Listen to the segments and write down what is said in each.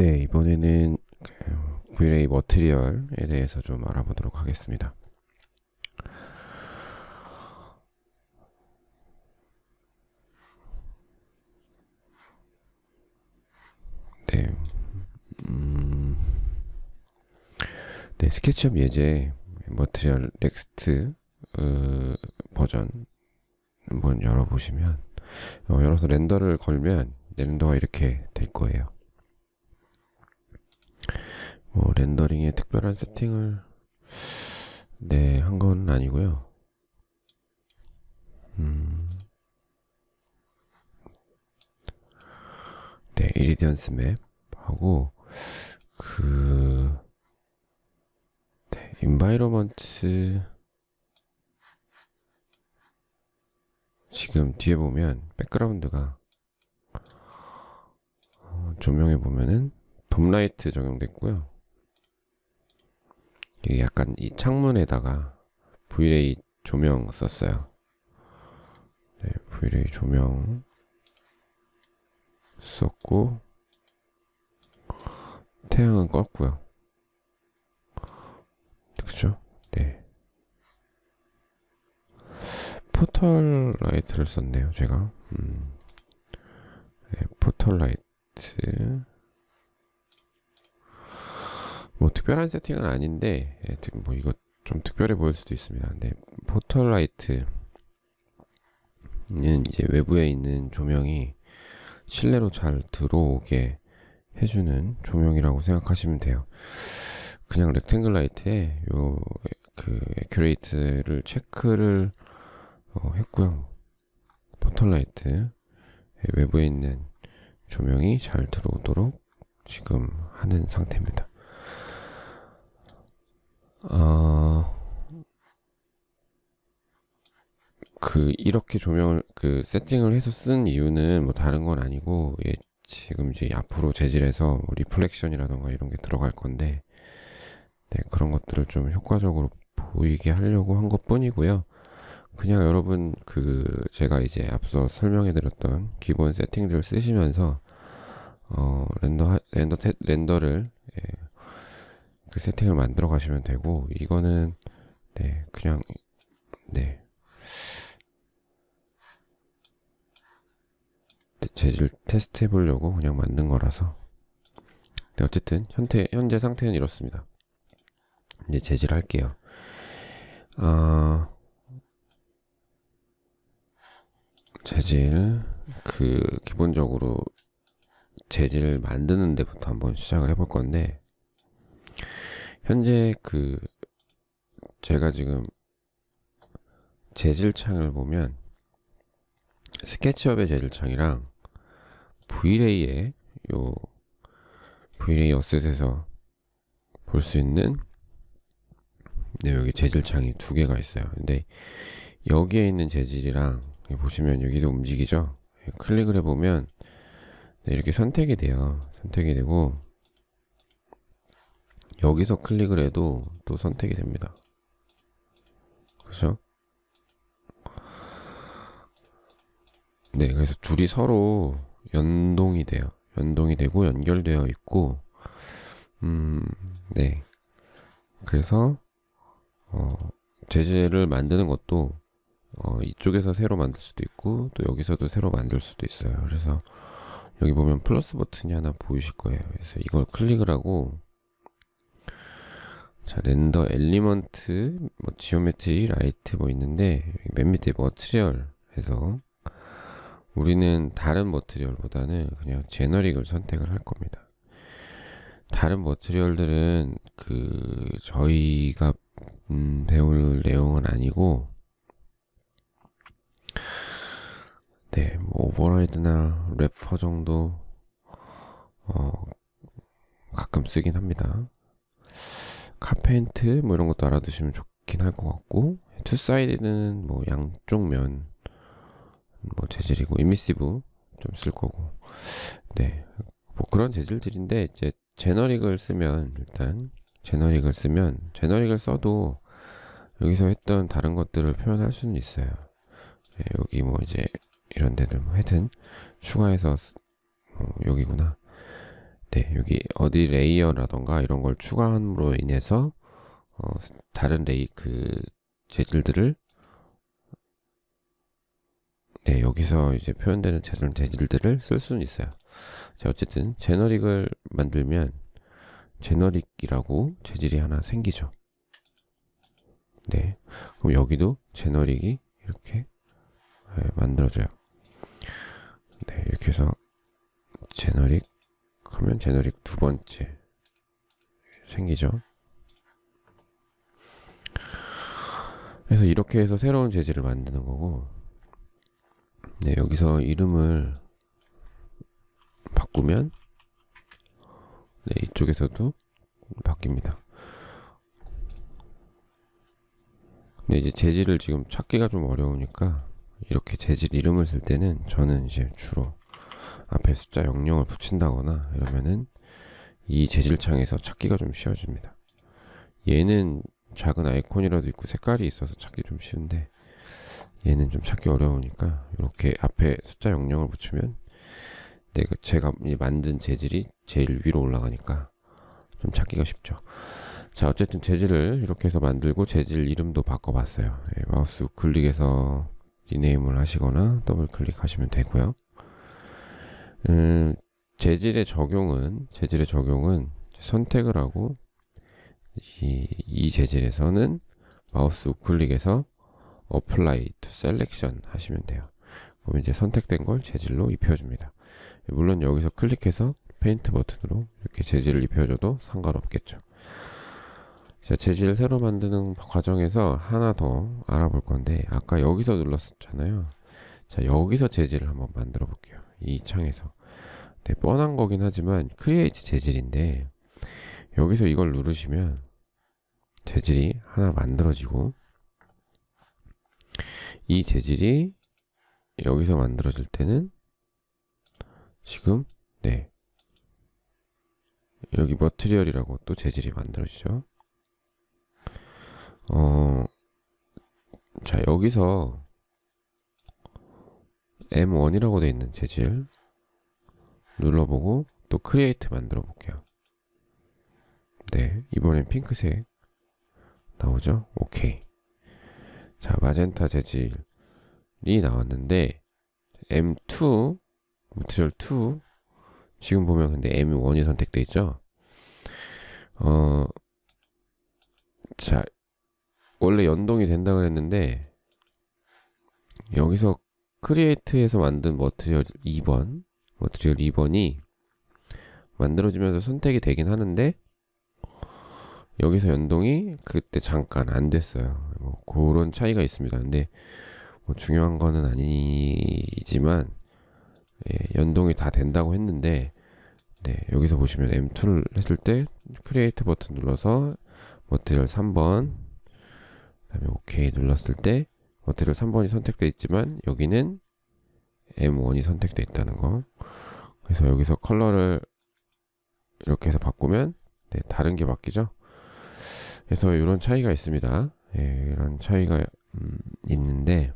네, 이번에는 그 V-Ray material에 대해서 좀 알아보도록 하겠습니다. 네, 음, 네, SketchUp 예제 material next 어, 버전 한번 열어보시면 어, 열어서 render를 걸면 render가 이렇게 될 거예요. 뭐 렌더링에 특별한 세팅을 네, 한 건 아니고요. 음. 네, irradiance map 하고 그 네, environment 지금 뒤에 보면 백그라운드가 어, 조명해 보면은 돔라이트 적용됐고요. 약간 이 창문에다가 V-Ray 조명 썼어요. 네, V-Ray 조명 썼고 태양은 껐고요. 그죠? 네. portal light를 썼네요, 제가. 음. 네, portal light. 뭐 특별한 세팅은 아닌데 예, 뭐 이거 좀 특별해 보일 수도 있습니다. 근데 portal light는 이제 외부에 있는 조명이 실내로 잘 들어오게 해주는 조명이라고 생각하시면 돼요. 그냥 rectangle light에 요 그 accurate를 체크를 어, 했고요. portal light 외부에 있는 조명이 잘 들어오도록 지금 하는 상태입니다. 어, 그 이렇게 조명을 그 세팅을 해서 쓴 이유는 뭐 다른 건 아니고 예, 지금 이제 앞으로 재질에서 뭐 리플렉션이라던가 이런 게 들어갈 건데 네, 그런 것들을 좀 효과적으로 보이게 하려고 한 것 뿐이고요. 그냥 여러분 그 제가 이제 앞서 설명해 드렸던 기본 세팅들 쓰시면서 어 렌더 렌더 테, 렌더를 예, 그 세팅을 만들어 가시면 되고 이거는 네 그냥 네 재질 테스트 해보려고 그냥 만든 거라서 네, 어쨌든 현재 현재 상태는 이렇습니다. 이제 재질 할게요. 아 재질 그 기본적으로 재질 만드는 데부터 한번 시작을 해볼 건데 현재 그 제가 지금 재질 창을 보면 스케치업의 재질 창이랑 브이레이의 요 브이레이 어셋에서 볼 수 있는 네, 여기 재질 창이 두 개가 있어요. 근데 여기에 있는 재질이랑 보시면 여기도 움직이죠. 클릭을 해보면 네, 이렇게 선택이 돼요. 선택이 되고 여기서 클릭을 해도 또 선택이 됩니다. 그죠? 네, 그래서 둘이 서로 연동이 돼요. 연동이 되고 연결되어 있고, 음, 네. 그래서, 어, 재질을 만드는 것도, 어, 이쪽에서 새로 만들 수도 있고, 또 여기서도 새로 만들 수도 있어요. 그래서, 여기 보면 플러스 버튼이 하나 보이실 거예요. 그래서 이걸 클릭을 하고, 자, render element, 뭐, geometry, light 뭐 있는데, 맨 밑에 material 해서, 우리는 다른 material보다는 그냥 generic을 선택을 할 겁니다. 다른 material들은 그 저희가 음, 배울 내용은 아니고 네, 뭐 override나 wrapper 정도 어, 가끔 쓰긴 합니다. car paint 뭐 이런 것도 알아두시면 좋긴 할 것 같고 two side는 뭐 양쪽 면 뭐 재질이고 emissive 좀 쓸 거고. 네. 뭐 그런 재질들인데 이제 generic을 쓰면 일단 generic을 쓰면 generic을 써도 여기서 했던 다른 것들을 표현할 수는 있어요. 네, 여기 뭐 이제 이런 데들 뭐 하여튼 추가해서 어, 여기구나 네, 여기 어디 레이어라던가 이런 걸 추가함으로 인해서 어, 다른 레이 그 재질들을 네, 여기서 이제 표현되는 재질 재질들을 쓸 수는 있어요. 자, 어쨌든 generic을 만들면 generic이라고 재질이 하나 생기죠. 네, 그럼 여기도 제너릭이 이렇게 네, 만들어져요. 네, 이렇게 해서 제너릭 하면 제너릭 두 번째 생기죠. 그래서 이렇게 해서 새로운 재질을 만드는 거고 네, 여기서 이름을 바꾸면 네, 이쪽에서도 바뀝니다. 근데 이제 재질을 지금 찾기가 좀 어려우니까 이렇게 재질 이름을 쓸 때는 저는 이제 주로 앞에 숫자 00을 붙인다거나 이러면은 이 재질 창에서 찾기가 좀 쉬워집니다. 얘는 작은 아이콘이라도 있고 색깔이 있어서 찾기 좀 쉬운데 얘는 좀 찾기 어려우니까 이렇게 앞에 숫자 00을 붙이면 내가 제가 만든 재질이 제일 위로 올라가니까 좀 찾기가 쉽죠. 자 어쨌든 재질을 이렇게 해서 만들고 재질 이름도 바꿔봤어요. 예, 마우스 클릭해서 rename을 하시거나 더블 클릭하시면 되고요. 음, 재질의 적용은 재질의 적용은 선택을 하고 이, 이 재질에서는 마우스 우클릭해서 Apply to Selection 하시면 돼요. 그럼 이제 선택된 걸 재질로 입혀줍니다. 물론 여기서 클릭해서 페인트 버튼으로 이렇게 재질을 입혀줘도 상관없겠죠. 자, 재질 새로 만드는 과정에서 하나 더 알아볼 건데 아까 여기서 눌렀었잖아요. 자, 여기서 재질을 한번 만들어 볼게요. 이 창에서. 네, 뻔한 거긴 하지만 create 재질인데 여기서 이걸 누르시면 재질이 하나 만들어지고 이 재질이 여기서 만들어질 때는 지금 네 여기 material이라고 또 재질이 만들어지죠. 어, 자 여기서 M1이라고 되어 있는 재질 눌러보고 또 create 만들어 볼게요. 네, 이번엔 핑크색 나오죠? 오케이. 자, 마젠타 재질이 나왔는데 M2 material 2 지금 보면 근데 M1이 선택돼 있죠? 어, 자, 원래 연동이 된다 그랬는데 여기서 create에서 만든 material 2번 material 2번이 만들어지면서 선택이 되긴 하는데 여기서 연동이 그때 잠깐 안 됐어요. 뭐 그런 차이가 있습니다. 근데 뭐 중요한 거는 아니지만 예, 연동이 다 된다고 했는데 네, 여기서 보시면 M2를 했을 때 create 버튼 눌러서 material 3번 그다음에 OK 눌렀을 때 material 3번이 선택돼 있지만 여기는 M1이 선택돼 있다는 거 그래서 여기서 컬러를 이렇게 해서 바꾸면 네, 다른 게 바뀌죠 그래서 이런 차이가 있습니다. 예, 이런 차이가 음, 있는데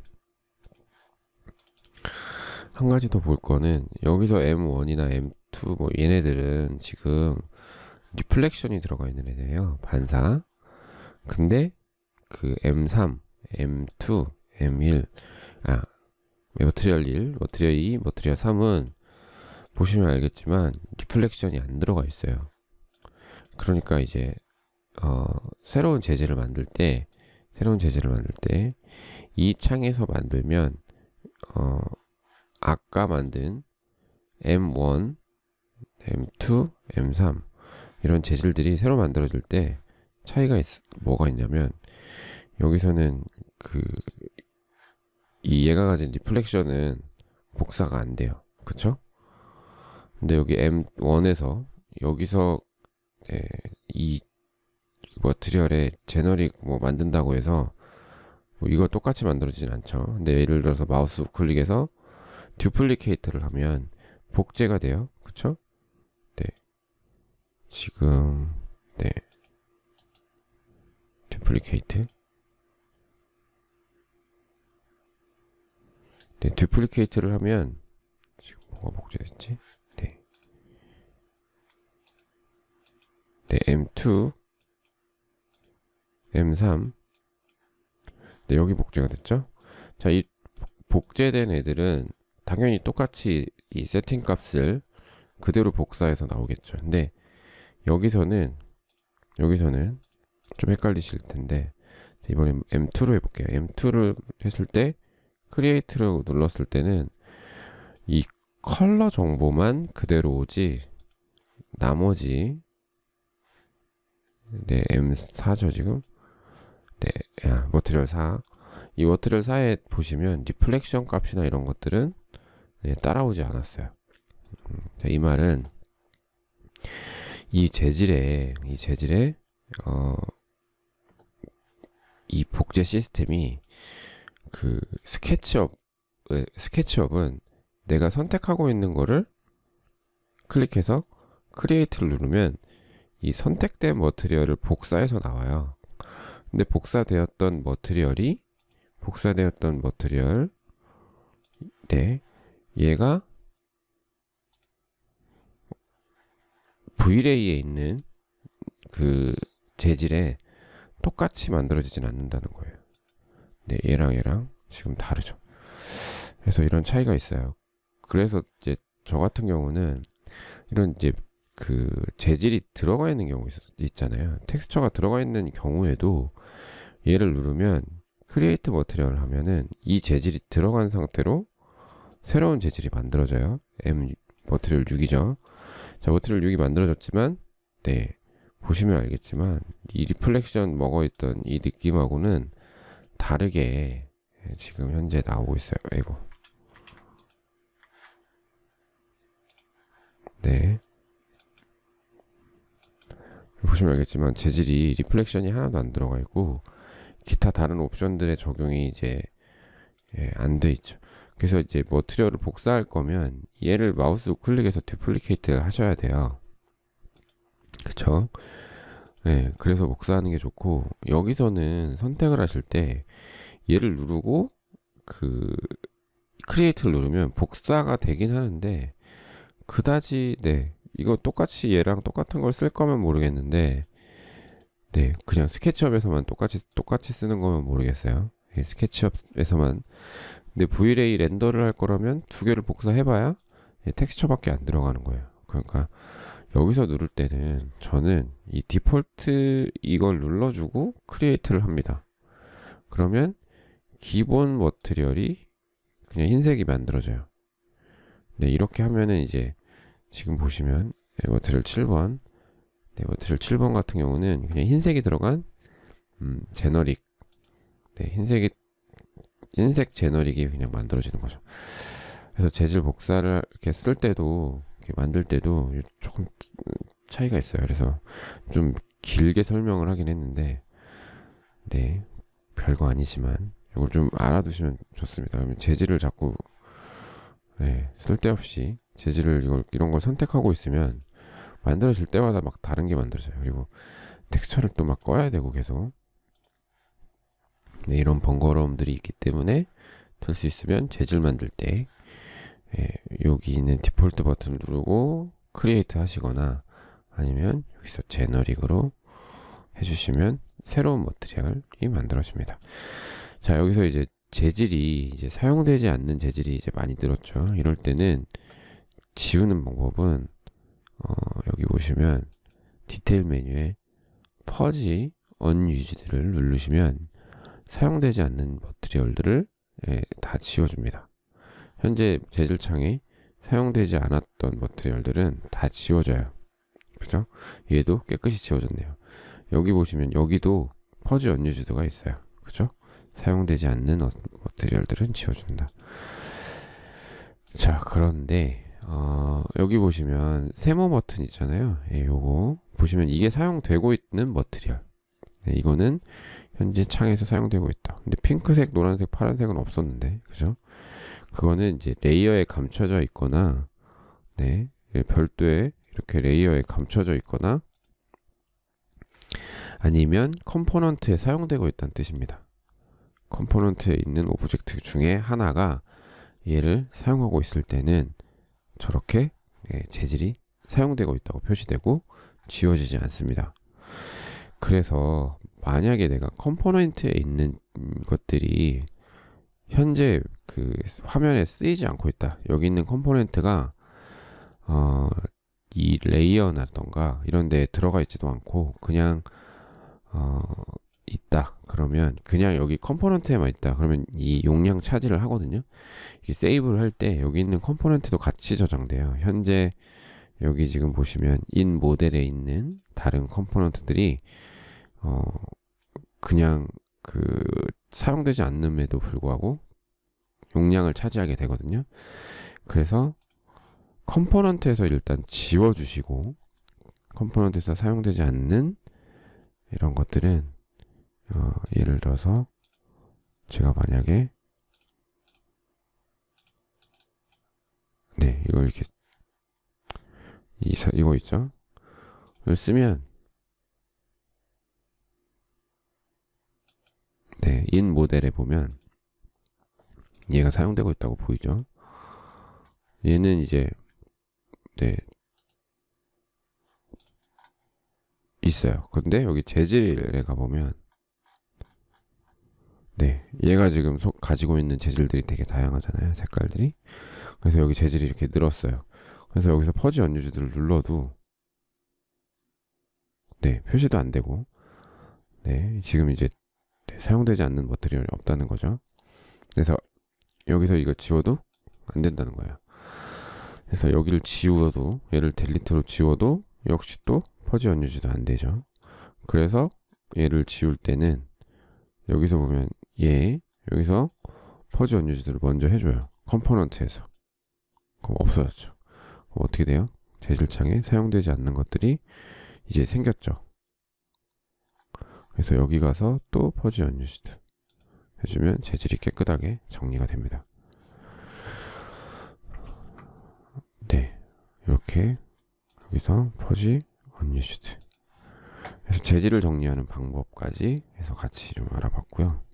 한 가지 더 볼 거는 여기서 M1이나 M2 뭐 얘네들은 지금 reflection이 들어가 있는 애들이에요. 반사. 근데 그 M3, M2, M1, 아, material 1, material 2, material 3은 보시면 알겠지만 reflection이 안 들어가 있어요. 그러니까 이제 어, 새로운 재질을 만들 때 새로운 재질을 만들 때 이 창에서 만들면 어, 아까 만든 M1, M2, M3 이런 재질들이 새로 만들어질 때 차이가 있, 뭐가 있냐면 여기서는 그 이 얘가 가진 reflection은 복사가 안 돼요. 그쵸? 근데 여기 M1에서 여기서 예, 이 material에 generic 뭐 만든다고 해서 뭐 이거 똑같이 만들어지진 않죠. 근데 예를 들어서 마우스 클릭해서 duplicate를 하면 복제가 돼요. 그쵸? 네. 지금 네. 듀플리케이트 네, 듀플리케이트를 하면 지금 뭐가 복제됐지? 네. 네, M2, M3. 네, 여기 복제가 됐죠? 자, 이 복제된 애들은 당연히 똑같이 이 세팅 값을 그대로 복사해서 나오겠죠. 근데 여기서는 여기서는 좀 헷갈리실 텐데 이번에 M2로 해볼게요. M2를 했을 때 create를 눌렀을 때는 이 컬러 정보만 그대로 오지 나머지 네 M4죠 지금 네 야, material 4. 이 material 4에 보시면 reflection 값이나 이런 것들은 네, 따라오지 않았어요. 음, 자, 이 말은 이 재질에 이 재질에 어, 이 복제 시스템이 그 SketchUp SketchUp은 내가 선택하고 있는 거를 클릭해서 create를 누르면 이 선택된 material을 복사해서 나와요. 근데 복사되었던 material이 복사되었던 material 네 얘가 V레이에 있는 그 재질에 똑같이 만들어지진 않는다는 거예요. 네, 얘랑 얘랑 지금 다르죠. 그래서 이런 차이가 있어요. 그래서 이제 저 같은 경우는 이런 이제 그 재질이 들어가 있는 경우 있, 잖아요 텍스처가 들어가 있는 경우에도 얘를 누르면 create material을 하면은 이 재질이 들어간 상태로 새로운 재질이 만들어져요. M material 6이죠. 자, material 6이 만들어졌지만 네. 보시면 알겠지만 이 reflection 먹어 있던 이 느낌하고는 다르게 지금 현재 나오고 있어요. 아이고. 네. 보시면 알겠지만 재질이 reflection이 하나도 안 들어가 있고 기타 다른 옵션들의 적용이 이제 예, 안돼 있죠. 그래서 이제 material을 복사할 거면 얘를 마우스 우클릭해서 duplicate 하셔야 돼요. 그쵸? 네, 그래서 복사하는 게 좋고 여기서는 선택을 하실 때 얘를 누르고 그 create를 누르면 복사가 되긴 하는데 그다지 네 이거 똑같이 얘랑 똑같은 걸 쓸 거면 모르겠는데 네 그냥 SketchUp에서만 똑같이 똑같이 쓰는 거면 모르겠어요. 네, SketchUp에서만. 근데 Vray render를 할 거라면 두 개를 복사해봐야 네, 텍스처밖에 안 들어가는 거예요. 그러니까 여기서 누를 때는 저는 이 디폴트 이걸 눌러주고 create를 합니다. 그러면 기본 material이 그냥 흰색이 만들어져요. 네, 이렇게 하면은 이제 지금 보시면 material 7번. material 7번 같은 경우는 그냥 흰색이 들어간 음, generic. 네, 흰색이 흰색 generic이 그냥 만들어지는 거죠. 그래서 재질 복사를 이렇게 쓸 때도 만들 때도 조금 차이가 있어요. 그래서 좀 길게 설명을 하긴 했는데 네 별거 아니지만 이걸 좀 알아두시면 좋습니다. 재질을 자꾸 네, 쓸데없이 재질을 이걸 이런 걸 선택하고 있으면 만들어질 때마다 막 다른 게 만들어져요. 그리고 텍스처를 또 막 꺼야 되고 계속 네, 이런 번거로움들이 있기 때문에 될 수 있으면 재질 만들 때 예, 여기 있는 디폴트 버튼을 누르고 create 하시거나 아니면 여기서 제너릭으로 해주시면 새로운 머트리얼이 만들어집니다. 자 여기서 이제 재질이 이제 사용되지 않는 재질이 이제 많이 늘었죠. 이럴 때는 지우는 방법은 어, 여기 보시면 디테일 메뉴에 퍼지 언유지들을 누르시면 사용되지 않는 머트리얼들을 예, 다 지워줍니다. 현재 재질창에 사용되지 않았던 material들은 다 지워져요. 그죠? 얘도 깨끗이 지워졌네요. 여기 보시면 여기도 purge unused가 있어요. 그죠? 사용되지 않는 material들은 지워준다. 자, 그런데 어, 여기 보시면 세모 버튼 있잖아요. 예, 요거 보시면 이게 사용되고 있는 material. 네, 이거는 현재 창에서 사용되고 있다. 근데 핑크색, 노란색, 파란색은 없었는데, 그죠? 그거는 이제 layer에 감춰져 있거나, 네, 예, 별도의 이렇게 layer에 감춰져 있거나, 아니면 component에 사용되고 있다는 뜻입니다. component에 있는 object 중에 하나가 얘를 사용하고 있을 때는 저렇게 예, 재질이 사용되고 있다고 표시되고 지워지지 않습니다. 그래서 만약에 내가 component에 있는 것들이 현재 그 화면에 쓰이지 않고 있다. 여기 있는 component가 어, 이 layer나던가 이런 데 들어가 있지도 않고 그냥 어, 있다. 그러면 그냥 여기 component에만 있다. 그러면 이 용량 차지를 하거든요. 이게 세이브를 할 때 여기 있는 component도 같이 저장돼요. 현재 여기 지금 보시면 In Model에 있는 다른 component들이 어 그냥 그 사용되지 않음에도 불구하고 용량을 차지하게 되거든요. 그래서 component에서 일단 지워 주시고 component에서 사용되지 않는 이런 것들은 어, 예를 들어서 제가 만약에 네 이거 이렇게 이, 이거 있죠 이걸 쓰면 네, 인 모델에 보면 얘가 사용되고 있다고 보이죠 얘는 이제 네 있어요 근데 여기 재질에 가보면 네, 얘가 지금 소, 가지고 있는 재질들이 되게 다양하잖아요. 색깔들이. 그래서 여기 재질이 이렇게 늘었어요. 그래서 여기서 퍼지 언유즈들을 눌러도 네, 표시도 안 되고 네, 지금 이제 네, 사용되지 않는 머트리얼이 없다는 거죠. 그래서 여기서 이거 지워도 안 된다는 거예요. 그래서 여기를 지워도 얘를 델리트로 지워도 역시 또 퍼지 언유즈도 안 되죠. 그래서 얘를 지울 때는 여기서 보면 얘 여기서 purge unused를 먼저 해줘요. component에서. 그럼 없어졌죠. 그럼 어떻게 돼요? 재질창에 사용되지 않는 것들이 이제 생겼죠. 그래서 여기 가서 또 purge unused 해주면 재질이 깨끗하게 정리가 됩니다. 네, 이렇게 여기서 purge unused 그래서 재질을 정리하는 방법까지 해서 같이 좀 알아봤고요.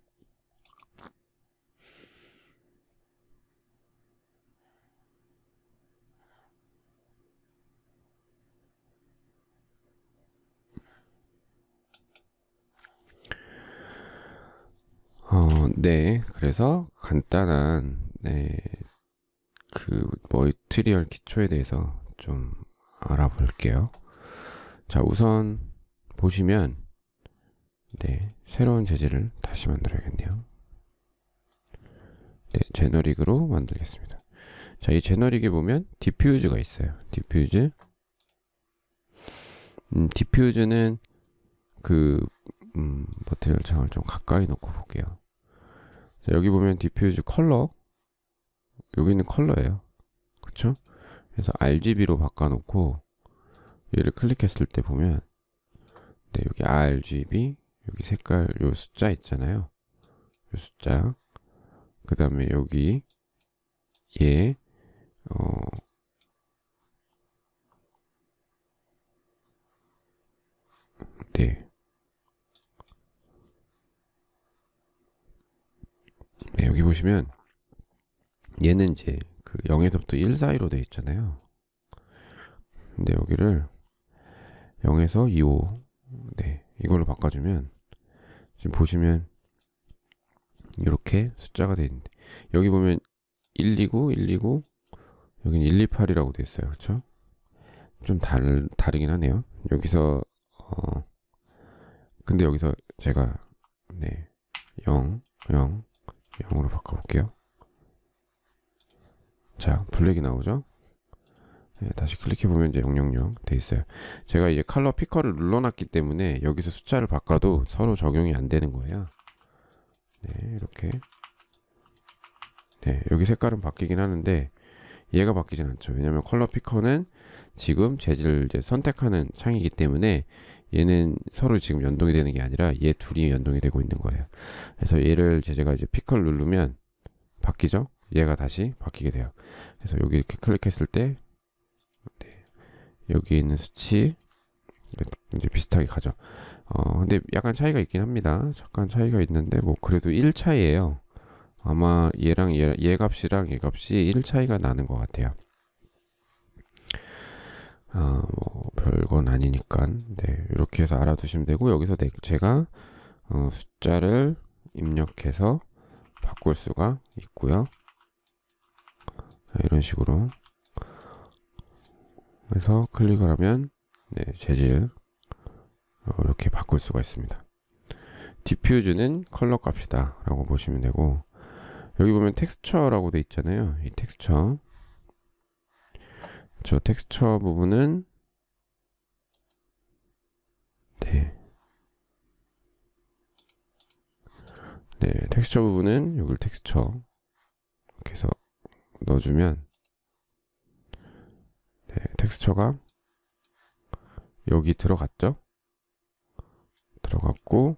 어, 네. 그래서 간단한 네, 그 머티리얼 기초에 대해서 좀 알아볼게요. 자, 우선 보시면 네, 새로운 재질을 다시 만들어야겠네요. 네, generic으로 만들겠습니다. 자, 이 제너릭에 보면 diffuse가 있어요. diffuse. 음, diffuse는 그 음, material 창을 좀 가까이 놓고 볼게요. 자, 여기 보면 diffuse 컬러 여기 있는 컬러예요. 그쵸? 그래서 RGB로 바꿔놓고 얘를 클릭했을 때 보면 네, 여기 RGB 여기 색깔 요 숫자 있잖아요. 요 숫자 그 다음에 여기 얘 어, 네. 네, 여기 보시면 얘는 이제 그 0에서부터 1 사이로 되어 있잖아요. 근데 여기를 0에서 2, 5 네, 이걸로 바꿔주면 지금 보시면 이렇게 숫자가 되어 있는데 여기 보면 129, 129 여기는 128이라고 되어 있어요. 그렇죠? 좀 다르, 다르긴 하네요. 여기서 어 근데 여기서 제가 네 0, 0, 0으로 바꿔볼게요. 자, 블랙이 나오죠? 네, 다시 클릭해보면 이제 000 돼 있어요. 제가 이제 컬러 피커를 눌러놨기 때문에 여기서 숫자를 바꿔도 서로 적용이 안 되는 거예요. 네, 이렇게. 네, 여기 색깔은 바뀌긴 하는데 얘가 바뀌진 않죠. 왜냐면 컬러 피커는 지금 재질을 이제 선택하는 창이기 때문에 얘는 서로 지금 연동이 되는 게 아니라 얘 둘이 연동이 되고 있는 거예요. 그래서 얘를 제가 이제 피커를 누르면 바뀌죠? 얘가 다시 바뀌게 돼요. 그래서 여기 이렇게 클릭했을 때 네, 여기 있는 수치 이제 비슷하게 가죠. 어, 근데 약간 차이가 있긴 합니다. 잠깐 차이가 있는데 뭐 그래도 1 차이에요. 아마 얘랑 얘, 얘 값이랑 얘 값이 1 차이가 나는 것 같아요. 아, 뭐 별건 아니니까 네 이렇게 해서 알아두시면 되고 여기서 네, 제가 어, 숫자를 입력해서 바꿀 수가 있고요. 이런 식으로 해서 클릭을 하면 네, 재질 어, 이렇게 바꿀 수가 있습니다. 디퓨즈는 컬러 값이다 라고 보시면 되고 여기 보면 텍스처라고 돼 있잖아요. 이 텍스처 저 텍스처 부분은 네. 네, 텍스처 부분은 여기 텍스처 이렇게 해서 넣어주면 네, 텍스처가 여기 들어갔죠? 들어갔고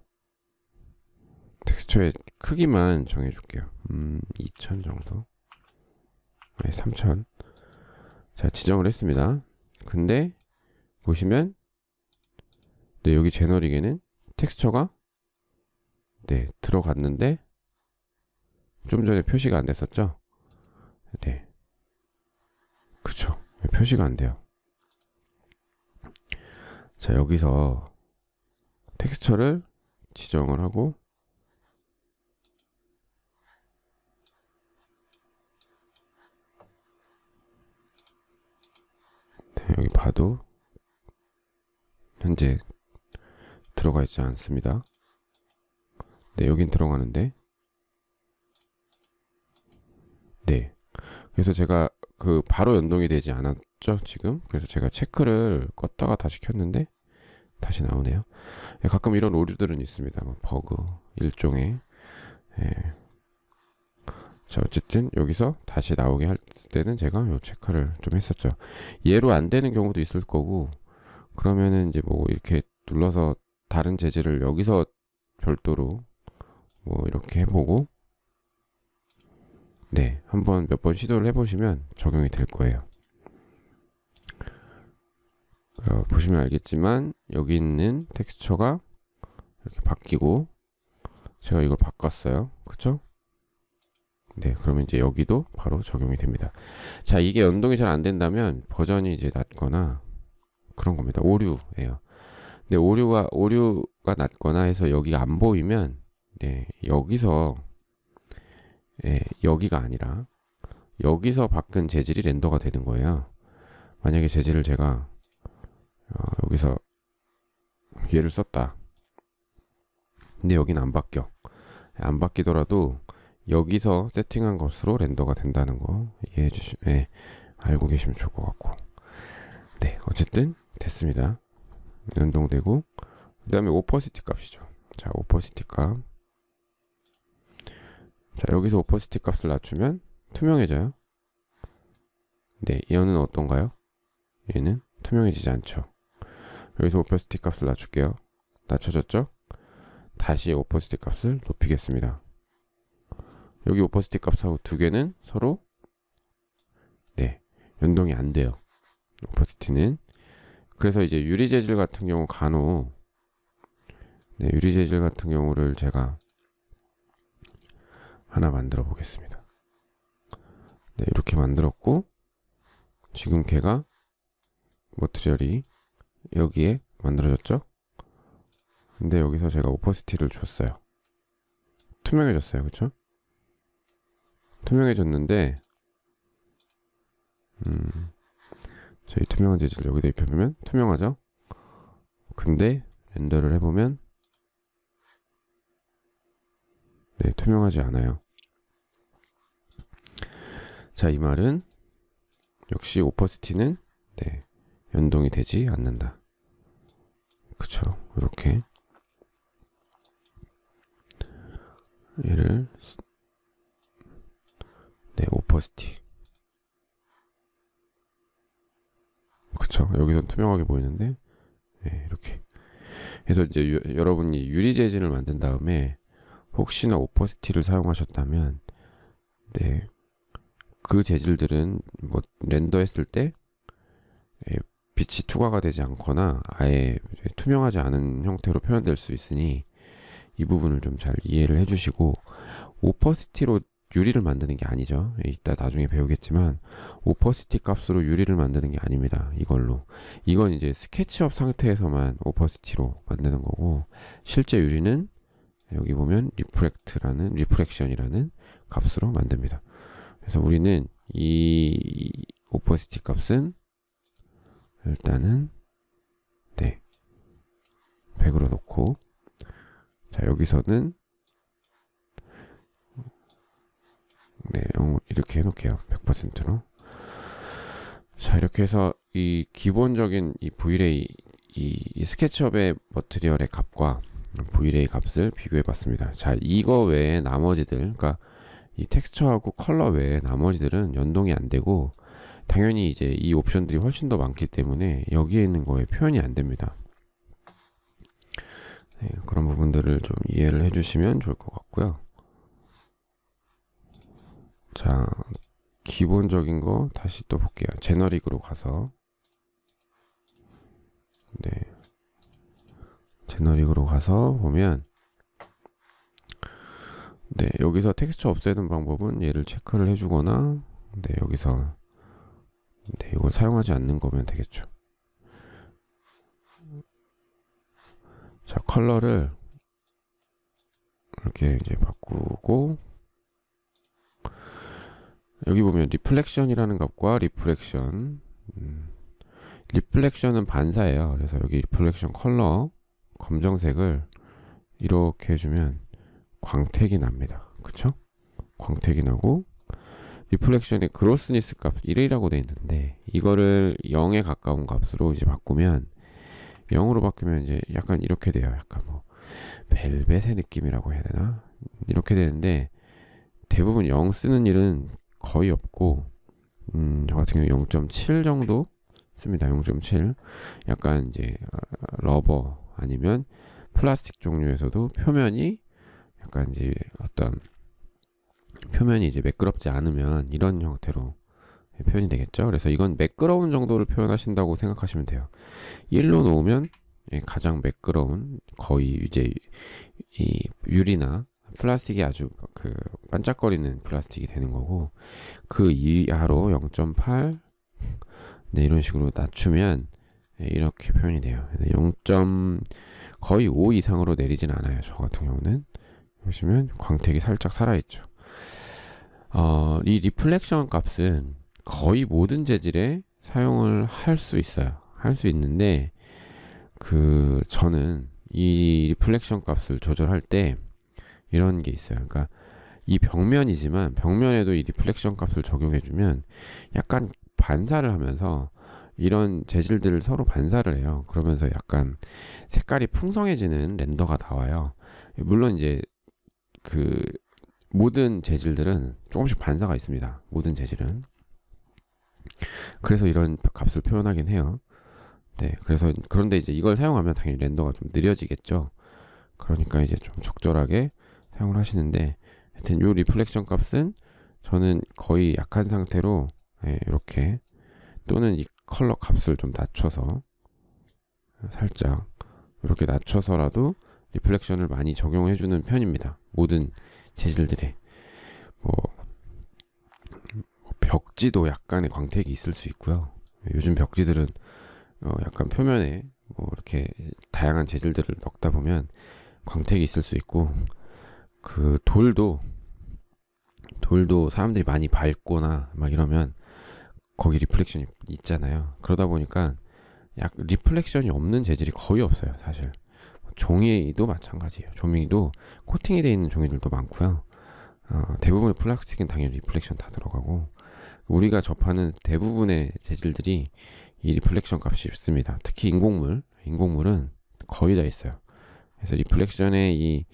텍스처의 크기만 정해줄게요. 음, 2000 정도. 아니, 3000. 자, 지정을 했습니다. 근데 보시면 네, 여기 제너릭에는 텍스처가 네, 들어갔는데 좀 전에 표시가 안 됐었죠? 네. 그쵸. 표시가 안 돼요. 자, 여기서 텍스처를 지정을 하고 여기 봐도 현재 들어가 있지 않습니다. 네, 여긴 들어가는데 네. 그래서 제가 그 바로 연동이 되지 않았죠, 지금? 그래서 제가 체크를 껐다가 다시 켰는데 다시 나오네요. 예, 가끔 이런 오류들은 있습니다. 뭐 버그 일종의 예. 자 어쨌든 여기서 다시 나오게 할 때는 제가 요 체크를 좀 했었죠. 얘로 안 되는 경우도 있을 거고 그러면은 이제 뭐 이렇게 눌러서 다른 재질을 여기서 별도로 뭐 이렇게 해보고 네 한번 몇 번 시도를 해보시면 적용이 될 거예요. 어, 보시면 알겠지만 여기 있는 텍스처가 이렇게 바뀌고 제가 이걸 바꿨어요. 그쵸? 네, 그러면 이제 여기도 바로 적용이 됩니다. 자, 이게 연동이 잘 안 된다면 버전이 이제 낮거나 그런 겁니다. 오류예요. 근데 오류가 오류가 낮거나 해서 여기가 안 보이면 네, 여기서 예, 여기가 아니라 여기서 바꾼 재질이 렌더가 되는 거예요. 만약에 재질을 제가 어, 여기서 얘를 썼다. 근데 여기는 안 바뀌어. 안 바뀌더라도 여기서 세팅한 것으로 render가 된다는 거 이해해 주시, 예, 알고 계시면 좋을 것 같고. 네, 어쨌든 됐습니다. 연동되고, 그 다음에 opacity 값이죠. 자, opacity 값. 자, 여기서 opacity 값을 낮추면 투명해져요. 네, 얘는 어떤가요? 얘는 투명해지지 않죠. 여기서 opacity 값을 낮출게요. 낮춰졌죠? 다시 opacity 값을 높이겠습니다. 여기 opacity 값하고 두 개는 서로 네 연동이 안 돼요. opacity는 그래서 이제 유리 재질 같은 경우 간혹 네, 유리 재질 같은 경우를 제가 하나 만들어 보겠습니다. 네, 이렇게 만들었고 지금 걔가 머트리얼이 여기에 만들어졌죠? 근데 여기서 제가 오퍼시티를 줬어요. 투명해졌어요. 그쵸? 투명해졌는데 음, 저희 투명한 재질 여기다 입혀보면 투명하죠? 근데 렌더를 해보면 네, 투명하지 않아요. 자, 이 말은 역시 오퍼시티는 네, 연동이 되지 않는다. 그쵸. 이렇게 얘를 네, 오퍼시티. 그쵸. 여기선 투명하게 보이는데? 네, 이렇게. 그래서 이제 유, 여러분이 유리 재질을 만든 다음에 혹시나 opacity를 사용하셨다면 네, 그 재질들은 뭐 render했을 때 예, 빛이 투과가 되지 않거나 아예 투명하지 않은 형태로 표현될 수 있으니 이 부분을 좀 잘 이해를 해주시고 opacity로 유리를 만드는 게 아니죠. 예, 이따 나중에 배우겠지만 opacity 값으로 유리를 만드는 게 아닙니다. 이걸로 이건 이제 스케치업 상태에서만 opacity로 만드는 거고 실제 유리는 여기 보면 refract라는 refraction이라는 값으로 만듭니다. 그래서 우리는 이 opacity 값은 일단은 네 100으로 놓고 자 여기서는 네, 이렇게 해놓을게요. 100%로. 자, 이렇게 해서 이 기본적인 이 Vray, 이, 이 스케치업의 머트리얼의 값과 Vray 값을 비교해 봤습니다. 자, 이거 외에 나머지들, 그러니까 이 텍스처하고 컬러 외에 나머지들은 연동이 안 되고, 당연히 이제 이 옵션들이 훨씬 더 많기 때문에 여기에 있는 거에 표현이 안 됩니다. 네, 그런 부분들을 좀 이해를 해주시면 좋을 것 같고요. 자, 기본적인 거 다시 또 볼게요. 제너릭으로 가서 네. generic으로 가서 보면 네, 여기서 텍스처 없애는 방법은 얘를 체크를 해주거나 네, 여기서 네, 이걸 사용하지 않는 거면 되겠죠. 자, 컬러를 이렇게 이제 바꾸고 여기 보면 reflection이라는 값과 reflection. 음, reflection은 반사예요. 그래서 여기 reflection 컬러 검정색을 이렇게 해주면 광택이 납니다. 그쵸? 광택이 나고 reflection의 glossiness 값 1이라고 되어 있는데 이거를 0에 가까운 값으로 이제 바꾸면 0으로 바뀌면 이제 약간 이렇게 돼요. 약간 뭐 벨벳의 느낌이라고 해야 되나? 이렇게 되는데 대부분 0 쓰는 일은 거의 없고 음, 저 같은 경우 0.7 정도 씁니다. 0.7 약간 이제 어, rubber 아니면 플라스틱 종류에서도 표면이 약간 이제 어떤 표면이 이제 매끄럽지 않으면 이런 형태로 표현이 되겠죠. 그래서 이건 매끄러운 정도를 표현하신다고 생각하시면 돼요. 1로 놓으면 예, 가장 매끄러운 거의 이제 이 유리나 플라스틱이 아주 그 반짝거리는 플라스틱이 되는 거고 그 이하로 0.8 네, 이런 식으로 낮추면 네, 이렇게 표현이 돼요. 0. 거의 5 이상으로 내리진 않아요. 저 같은 경우는 보시면 광택이 살짝 살아있죠. 어, 이 reflection 값은 거의 모든 재질에 사용을 할 수 있어요. 할 수 있는데 그 저는 이 reflection 값을 조절할 때 이런 게 있어요. 그러니까 이 벽면이지만 벽면에도 이 reflection 값을 적용해주면 약간 반사를 하면서 이런 재질들을 서로 반사를 해요. 그러면서 약간 색깔이 풍성해지는 render가 나와요. 물론 이제 그 모든 재질들은 조금씩 반사가 있습니다. 모든 재질은. 그래서 이런 값을 표현하긴 해요. 네, 그래서 그런데 이제 이걸 사용하면 당연히 render가 좀 느려지겠죠. 그러니까 이제 좀 적절하게 사용을 하시는데 하여튼 요 reflection 값은 저는 거의 약한 상태로 예, 이렇게 또는 이 컬러 값을 좀 낮춰서 살짝 이렇게 낮춰서라도 reflection을 많이 적용해 주는 편입니다. 모든 재질들에 뭐 벽지도 약간의 광택이 있을 수 있고요. 요즘 벽지들은 어 약간 표면에 뭐 이렇게 다양한 재질들을 넣다 보면 광택이 있을 수 있고 그 돌도 돌도 사람들이 많이 밟거나 막 이러면 거기 reflection이 있잖아요. 그러다 보니까 약 reflection이 없는 재질이 거의 없어요, 사실. 종이도 마찬가지예요. 종이도 코팅이 되어 있는 종이들도 많고요. 어, 대부분의 플라스틱은 당연히 reflection 다 들어가고 우리가 접하는 대부분의 재질들이 이 reflection 값이 있습니다. 특히 인공물, 인공물은 거의 다 있어요. 그래서 reflection의 이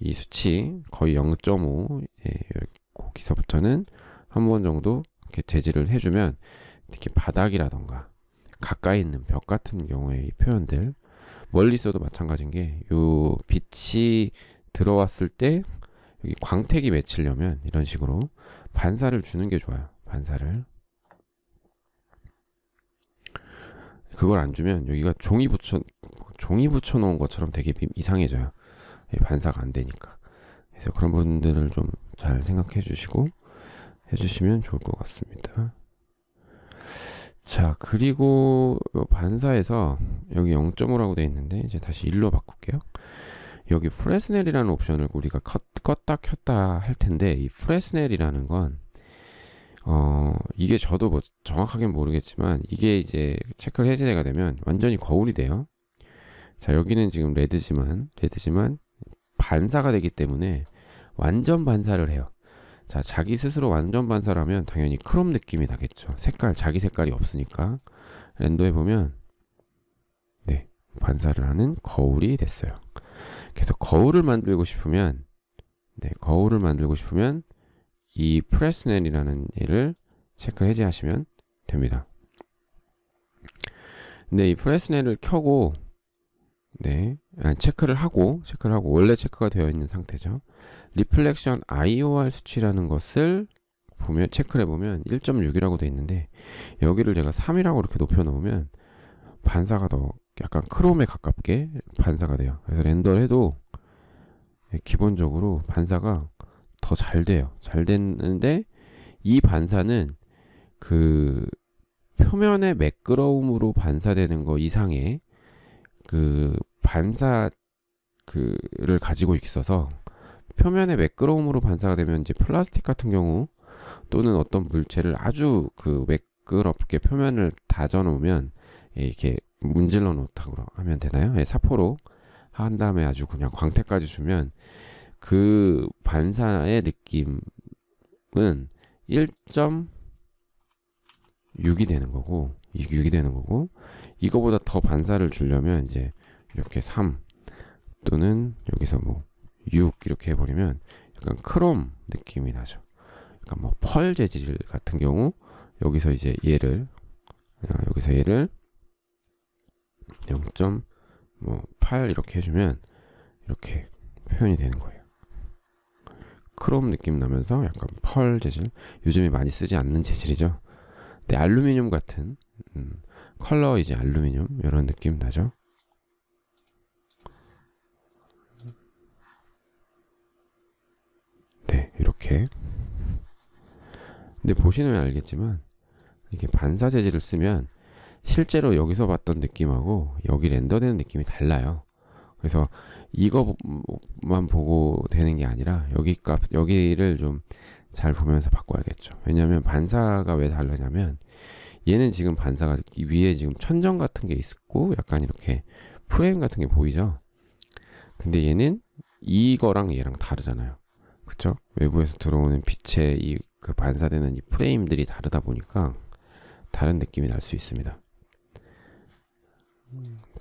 이 수치 거의 0.5 예, 거기서부터는 한 번 정도 이렇게 재질을 해주면 특히 바닥이라던가 가까이 있는 벽 같은 경우의 표현들 멀리 있어도 마찬가지인 게 요 빛이 들어왔을 때 여기 광택이 맺히려면 이런 식으로 반사를 주는 게 좋아요. 반사를 그걸 안 주면 여기가 종이 붙여 종이 붙여 놓은 것처럼 되게 이상해져요. 반사가 안 되니까. 그래서 그런 분들을 좀 잘 생각해 주시고 해주시면 좋을 것 같습니다. 자, 그리고 반사에서 여기 0.5라고 되어 있는데 이제 다시 1로 바꿀게요. 여기 Fresnel이라는 옵션을 우리가 컷, 껐다 켰다 할 텐데 이 Fresnel이라는 건 어, 이게 저도 뭐 정확하게 모르겠지만 이게 이제 체크 해제가 되면 완전히 거울이 돼요. 자, 여기는 지금 red지만 red지만 반사가 되기 때문에 완전 반사를 해요. 자, 자기 스스로 완전 반사라면 당연히 크롬 느낌이 나겠죠. 색깔, 자기 색깔이 없으니까. 렌더에 보면, 네, 반사를 하는 거울이 됐어요. 그래서 거울을 만들고 싶으면, 네, 거울을 만들고 싶으면, 이 프레스넬이라는 얘를 체크 해제하시면 됩니다. 근데 이 프레스넬을 켜고, 네, 아니, 체크를 하고, 체크를 하고, 원래 체크가 되어 있는 상태죠. reflection IOR 수치라는 것을 보면 체크를 해보면 1.6이라고 되어 있는데 여기를 제가 3이라고 이렇게 높여 놓으면 반사가 더 약간 크롬에 가깝게 반사가 돼요. 그래서 render를 해도 기본적으로 반사가 더 잘 돼요. 잘 됐는데 이 반사는 그 표면의 매끄러움으로 반사되는 거 이상의 그 반사 그를 가지고 있어서 표면의 매끄러움으로 반사가 되면 이제 플라스틱 같은 경우 또는 어떤 물체를 아주 그 매끄럽게 표면을 다져 놓으면 이렇게 문질러 놓다고 하면 되나요? 예, 사포로 한 다음에 아주 그냥 광택까지 주면 그 반사의 느낌은 1.6이 되는 거고 6이 되는 거고 이거보다 더 반사를 주려면 이제 이렇게 3 또는 여기서 뭐 6 이렇게 해버리면 약간 크롬 느낌이 나죠. 그러니까 뭐펄 재질 같은 경우 여기서 이제 얘를 어, 여기서 얘를 0.8뭐 이렇게 해주면 이렇게 표현이 되는 거예요. 크롬 느낌 나면서 약간 펄 재질 요즘에 많이 쓰지 않는 재질이죠. 근데 알루미늄 같은 음, 컬러 이제 알루미늄 이런 느낌 나죠. 이렇게. 근데 보시면 알겠지만 이게 반사 재질을 쓰면 실제로 여기서 봤던 느낌하고 여기 렌더되는 느낌이 달라요. 그래서 이거만 보고 되는 게 아니라 여기 값 여기를 좀 잘 보면서 바꿔야겠죠. 왜냐하면 반사가 왜 다르냐면 얘는 지금 반사가 위에 지금 천정 같은 게 있고 약간 이렇게 프레임 같은 게 보이죠 근데 얘는 이거랑 얘랑 다르잖아요 그쵸? 외부에서 들어오는 빛의 이 그 반사되는 이 프레임들이 다르다 보니까 다른 느낌이 날 수 있습니다.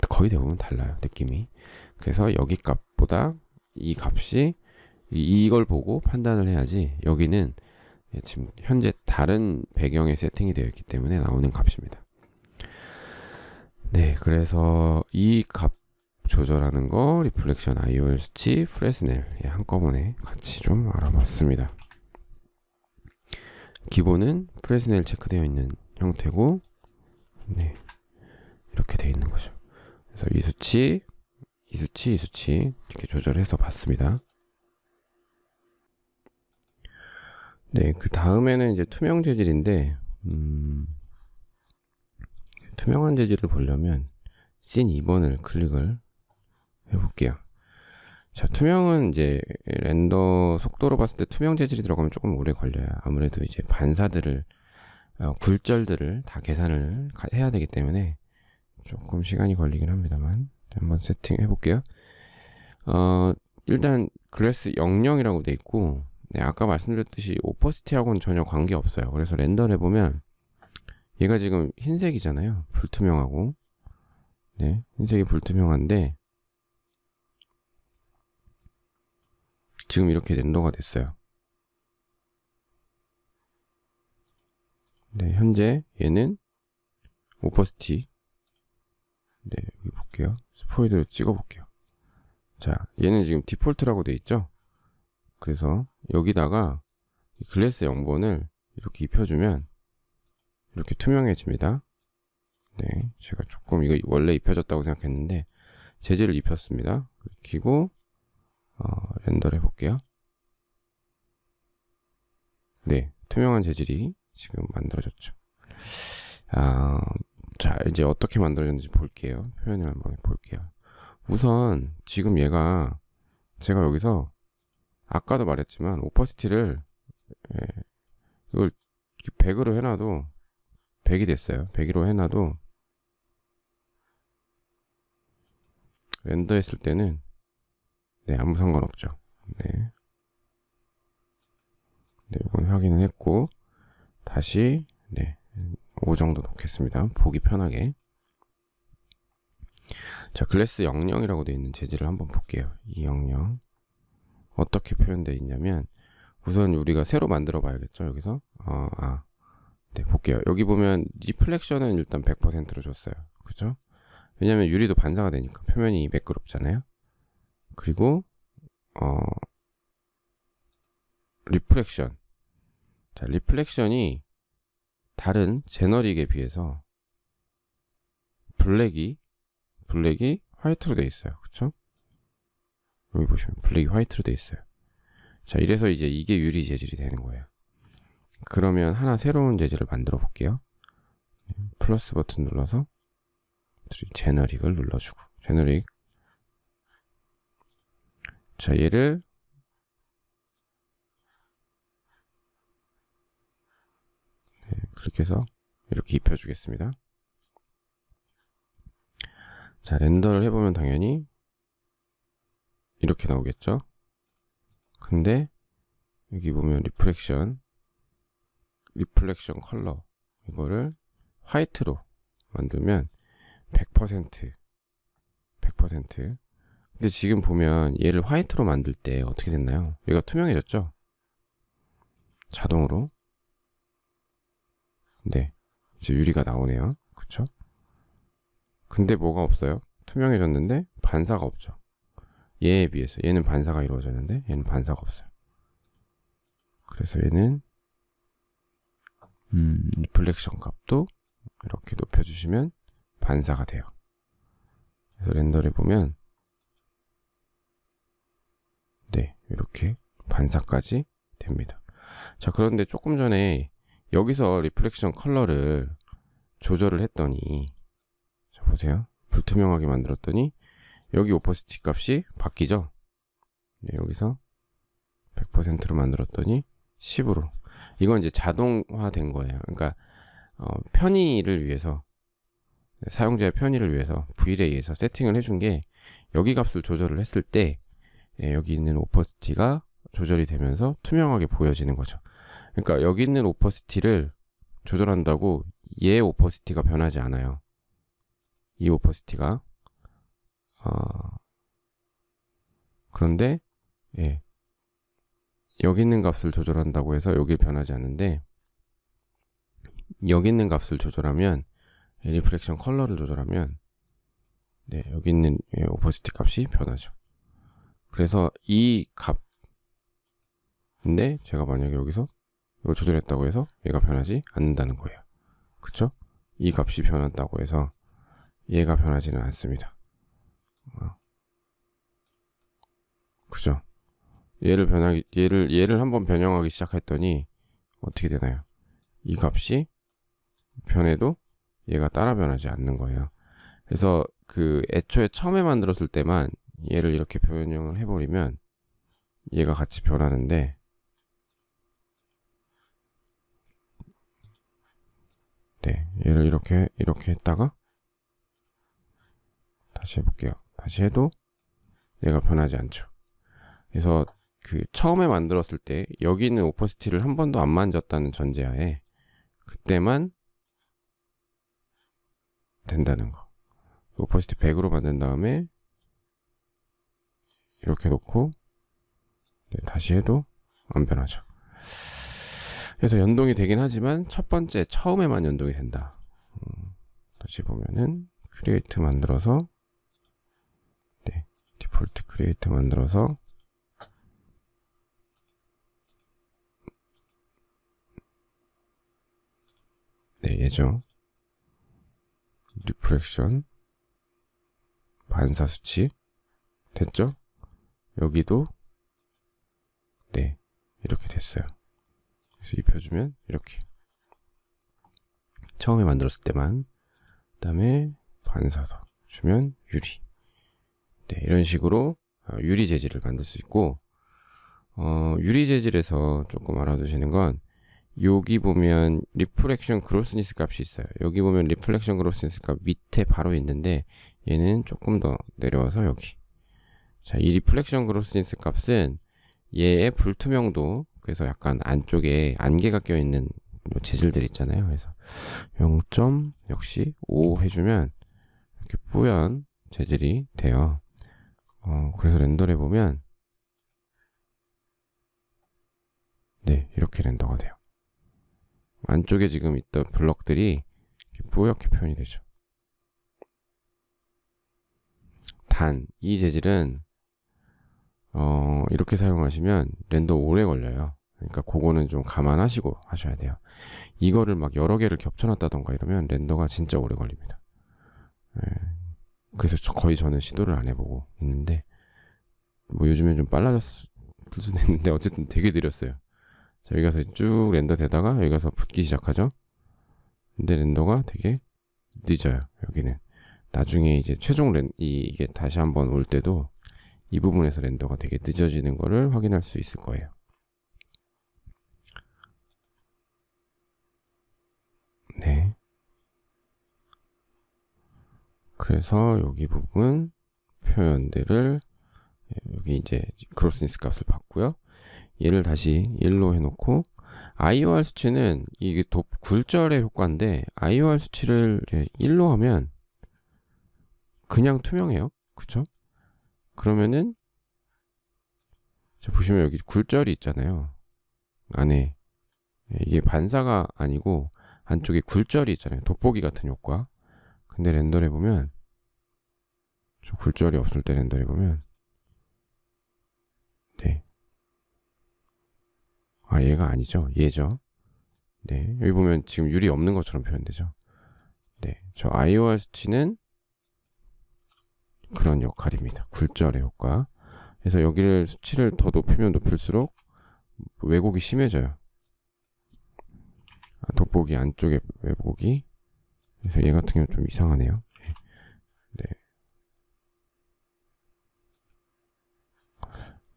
거의 대부분 달라요 느낌이. 그래서 여기 값보다 이 값이 이걸 보고 판단을 해야지 여기는 지금 현재 다른 배경에 세팅이 되어 있기 때문에 나오는 값입니다. 네, 그래서 이 값 조절하는 거, reflection IOR 수치, Fresnel 예, 한꺼번에 같이 좀 알아봤습니다. 기본은 Fresnel 체크되어 있는 형태고 네, 이렇게 되어 있는 거죠. 그래서 이 수치, 이 수치, 이 수치 이렇게 조절해서 봤습니다. 네, 그 다음에는 이제 투명 재질인데 음, 투명한 재질을 보려면 씬 2번을 클릭을 해볼게요. 자, 투명은 이제 렌더 속도로 봤을 때 투명 재질이 들어가면 조금 오래 걸려요. 아무래도 이제 반사들을, 어, 굴절들을 다 계산을 해야 되기 때문에 조금 시간이 걸리긴 합니다만 한번 세팅 해 볼게요. 어, 일단 그래스 00이라고 돼 있고 네, 아까 말씀드렸듯이 오퍼시티하고는 전혀 관계 없어요. 그래서 렌더를 해보면 얘가 지금 흰색이잖아요. 불투명하고 네, 흰색이 불투명한데 지금 이렇게 렌더가 됐어요. 네, 현재 얘는 오퍼스티 네, 여기 볼게요. 스포이드로 찍어 볼게요. 자, 얘는 지금 디폴트라고 돼 있죠? 그래서 여기다가 글래스 0번을 이렇게 입혀주면 이렇게 투명해집니다. 네, 제가 조금 이거 원래 입혀졌다고 생각했는데 재질을 입혔습니다. 그리고 어, 렌더를 해볼게요. 네, 투명한 재질이 지금 만들어졌죠. 아, 자, 이제 어떻게 만들어졌는지 볼게요. 표현을 한번 볼게요. 우선 지금 얘가 제가 여기서 아까도 말했지만 오퍼시티를 예, 이걸 100으로 해놔도 100이 됐어요. 100으로 해놔도 렌더 했을 때는 네, 아무 상관없죠. 네. 네, 이건 확인을 했고 다시 네, 5 정도 놓겠습니다. 보기 편하게. 자, 글래스 00이라고 되어 있는 재질을 한번 볼게요. 이 00. 어떻게 표현되어 있냐면 우선 우리가 새로 만들어 봐야겠죠. 여기서. 어, 아. 네, 볼게요. 여기 보면 리플렉션은 일단 100%로 줬어요. 그죠? 왜냐면 유리도 반사가 되니까 표면이 매끄럽잖아요. 그리고 어 리플렉션. 자, 리플렉션이 다른 제너릭에 비해서 블랙이 블랙이 화이트로 돼 있어요. 그쵸? 여기 보시면 black이 white로 돼 있어요. 자, 이래서 이제 이게 유리 재질이 되는 거예요. 그러면 하나 새로운 재질을 만들어 볼게요. 플러스 버튼 눌러서 generic을 눌러주고 generic 자 얘를 네, 그렇게 해서 이렇게 입혀주겠습니다. 자 render를 해보면 당연히 이렇게 나오겠죠. 근데 여기 보면 refraction refraction 컬러 이거를 white로 만들면 100% 100% 근데 지금 보면 얘를 white로 만들 때 어떻게 됐나요? 얘가 투명해졌죠? 자동으로 네 이제 유리가 나오네요 그쵸? 근데 뭐가 없어요? 투명해졌는데 반사가 없죠 얘에 비해서 얘는 반사가 이루어졌는데 얘는 반사가 없어요 그래서 얘는 음, reflection 값도 이렇게 높여주시면 반사가 돼요. 그래서 render를 보면 네 이렇게 반사까지 됩니다. 자 그런데 조금 전에 여기서 refraction 컬러를 조절을 했더니 자 보세요 불투명하게 만들었더니 여기 opacity 값이 바뀌죠 네, 여기서 100%로 만들었더니 10으로 이건 이제 자동화 된 거예요 그러니까 어, 편의를 위해서 사용자의 편의를 위해서 V-Ray에서 세팅을 해준 게 여기 값을 조절을 했을 때 예, 여기 있는 opacity가 조절이 되면서 투명하게 보여지는 거죠. 그러니까 여기 있는 opacity를 조절한다고 얘 opacity가 변하지 않아요. 이 opacity가 어, 그런데 예, 여기 있는 값을 조절한다고 해서 여기 변하지 않는데 여기 있는 값을 조절하면 refraction 컬러를 조절하면 네, 여기 있는 opacity 값이 변하죠. 그래서 이 값인데 제가 만약에 여기서 이걸 조절했다고 해서 얘가 변하지 않는다는 거예요. 그쵸? 이 값이 변한다고 해서 얘가 변하지는 않습니다. 어. 그죠? 얘를 변하기 얘를 얘를 한번 변형하기 시작했더니 어떻게 되나요? 이 값이 변해도 얘가 따라 변하지 않는 거예요. 그래서 그 애초에 처음에 만들었을 때만 얘를 이렇게 변형을 해버리면 얘가 같이 변하는데 네 얘를 이렇게 이렇게 했다가 다시 해볼게요. 다시 해도 얘가 변하지 않죠. 그래서 그 처음에 만들었을 때 여기 있는 opacity를 한 번도 안 만졌다는 전제하에 그때만 된다는 거. opacity 100으로 만든 다음에 이렇게 놓고 네, 다시 해도 안 변하죠. 그래서 연동이 되긴 하지만 첫 번째 처음에만 연동이 된다. 음, 다시 보면은 create 만들어서 네, default create 만들어서 네, 얘죠. reflection 반사 수치 됐죠? 여기도 네 이렇게 됐어요. 그래서 입혀주면 이렇게 처음에 만들었을 때만 그 다음에 반사도 주면 유리 네, 이런 식으로 어, 유리 재질을 만들 수 있고 어, 유리 재질에서 조금 알아두시는 건 여기 보면 refraction glossiness 값이 있어요. 여기 보면 refraction glossiness 값 밑에 바로 있는데 얘는 조금 더 내려와서 여기 자, 이 refraction glossiness 값은 얘의 불투명도 그래서 약간 안쪽에 안개가 껴있는 재질들 있잖아요. 그래서 0. 역시 5 해주면 이렇게 뿌연 재질이 돼요. 어, 그래서 render를 해보면 네, 이렇게 render가 돼요. 안쪽에 지금 있던 블럭들이 뿌옇게 표현이 되죠. 단, 이 재질은 어, 이렇게 사용하시면 렌더 오래 걸려요. 그러니까 그거는 좀 감안하시고 하셔야 돼요. 이거를 막 여러 개를 겹쳐놨다던가 이러면 렌더가 진짜 오래 걸립니다. 예. 그래서 거의 저는 시도를 안 해보고 있는데 뭐 요즘엔 좀 빨라졌을 수도 있는데 어쨌든 되게 느렸어요. 자, 여기 가서 쭉 렌더 되다가 여기 가서 붙기 시작하죠. 근데 렌더가 되게 늦어요. 여기는 나중에 이제 최종 렌 이게 다시 한번 올 때도 이 부분에서 렌더가 되게 늦어지는 것을 확인할 수 있을 거예요. 네. 그래서 여기 부분 표현들을 여기 이제 크로스니스 값을 받고요. 얘를 다시 1로 해놓고 IOR 수치는 이게 도, 굴절의 효과인데 IOR 수치를 1로 하면 그냥 투명해요. 그쵸? 그러면은 보시면 여기 굴절이 있잖아요. 안에 이게 반사가 아니고 안쪽에 굴절이 있잖아요. 돋보기 같은 효과. 근데 렌더를 해보면 저 굴절이 없을 때 렌더를 해보면 네. 아 얘가 아니죠. 얘죠. 네. 여기 보면 지금 유리 없는 것처럼 표현되죠. 네. 저 IOR 수치는 그런 역할입니다. 굴절의 효과. 그래서 여기를 수치를 더 높이면 높일수록 왜곡이 심해져요. 아, 돋보기 안쪽에 왜곡이. 그래서 얘 같은 경우 좀 이상하네요.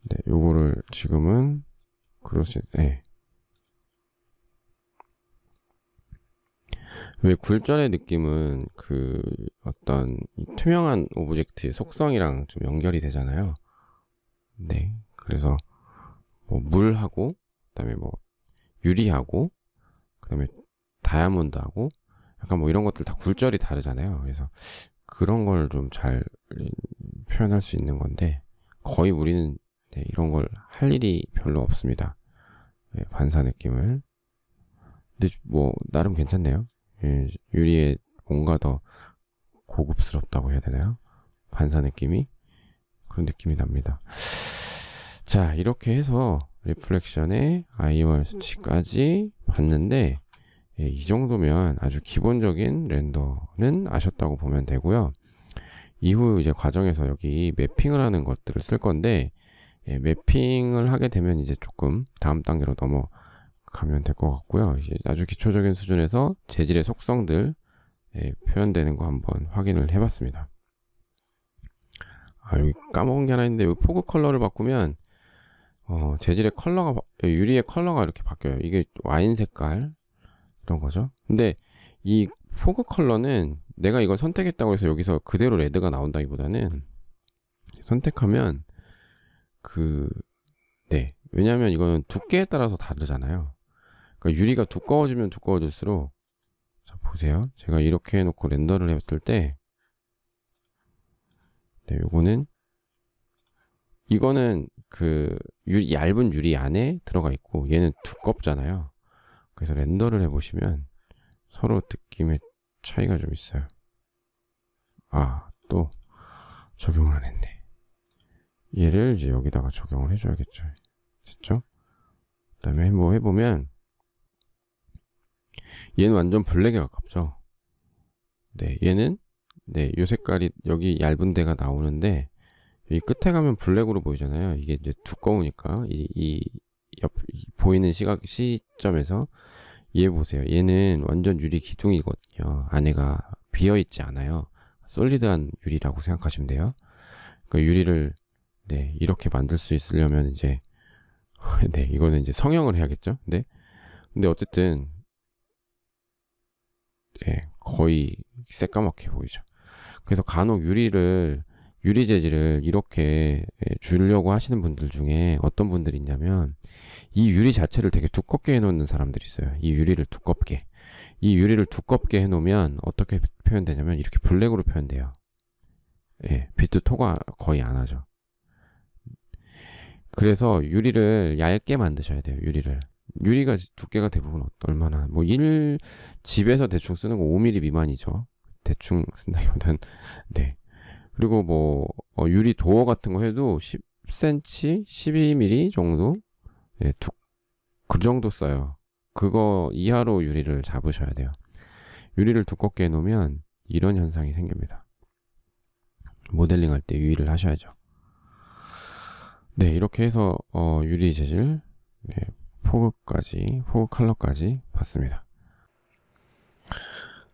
네, 요거를 지금은 glossy, 네. 왜 굴절의 느낌은 그 어떤 투명한 object의 속성이랑 좀 연결이 되잖아요. 네. 그래서 뭐 물하고 그다음에 뭐 유리하고 그다음에 다이아몬드하고 약간 뭐 이런 것들 다 굴절이 다르잖아요. 그래서 그런 걸 좀 잘 표현할 수 있는 건데 거의 우리는 네, 이런 걸 할 일이 별로 없습니다. 네, 반사 느낌을. 근데 뭐 나름 괜찮네요. 예, 유리에 뭔가 더 고급스럽다고 해야 되나요? 반사 느낌이 그런 느낌이 납니다. 자 이렇게 해서 refraction의 IOR 수치까지 봤는데 예, 이 정도면 아주 기본적인 render는 아셨다고 보면 되고요. 이후 이제 과정에서 여기 매핑을 하는 것들을 쓸 건데 예, 매핑을 하게 되면 이제 조금 다음 단계로 넘어 가면 될 것 같고요. 아주 기초적인 수준에서 재질의 속성들 예, 표현되는 거 한번 확인을 해봤습니다. 아, 여기 까먹은 게 하나 있는데 여기 fog color를 바꾸면 어, 재질의 컬러가 유리의 컬러가 이렇게 바뀌어요. 이게 와인 색깔 이런 거죠. 근데 이 fog color는 내가 이걸 선택했다고 해서 여기서 그대로 red가 나온다기보다는 선택하면 그 네. 왜냐하면 이거는 두께에 따라서 다르잖아요. 그러니까 유리가 두꺼워지면 두꺼워질수록 자 보세요. 제가 이렇게 해놓고 render를 했을 때 네, 요거는 이거는 그 유리, 얇은 유리 안에 들어가 있고 얘는 두껍잖아요. 그래서 렌더를 해보시면 서로 느낌의 차이가 좀 있어요. 아, 또 적용을 안 했네. 얘를 이제 여기다가 적용을 해줘야겠죠. 됐죠? 그 다음에 뭐 해보면 얘는 완전 블랙에 가깝죠. 네, 얘는 네, 요 색깔이 여기 얇은 데가 나오는데 이 끝에 가면 블랙으로 보이잖아요. 이게 이제 두꺼우니까 이, 이 옆, 이 보이는 시각 시점에서 얘 보세요. 얘는 완전 유리 기둥이거든요. 안에가 비어 있지 않아요. 솔리드한 유리라고 생각하시면 돼요. 그 유리를 네 이렇게 만들 수 있으려면 이제 네 이거는 이제 성형을 해야겠죠. 네 근데 어쨌든 네 거의 새까맣게 보이죠. 그래서 간혹 유리를 유리 재질을 이렇게 예, 주려고 하시는 분들 중에 어떤 분들이 있냐면 이 유리 자체를 되게 두껍게 해놓는 사람들이 있어요. 이 유리를 두껍게. 이 유리를 두껍게 해놓으면 어떻게 표현되냐면 이렇게 블랙으로 표현돼요. 예, 비트 토가 거의 안 하죠. 그래서 유리를 얇게 만드셔야 돼요. 유리를. 유리가 두께가 대부분 얼마나 뭐 1, 집에서 대충 쓰는 거 5mm 미만이죠. 대충 쓴다기보단 네. 그리고 뭐 어, 유리 도어 같은 거 해도 10cm, 12mm 정도 예, 툭, 그 정도 써요. 그거 이하로 유리를 잡으셔야 돼요. 유리를 두껍게 해놓으면 이런 현상이 생깁니다. 모델링 할 때 유의를 하셔야죠. 네, 이렇게 해서 어, 유리 재질, 네, fog까지, fog color까지 봤습니다.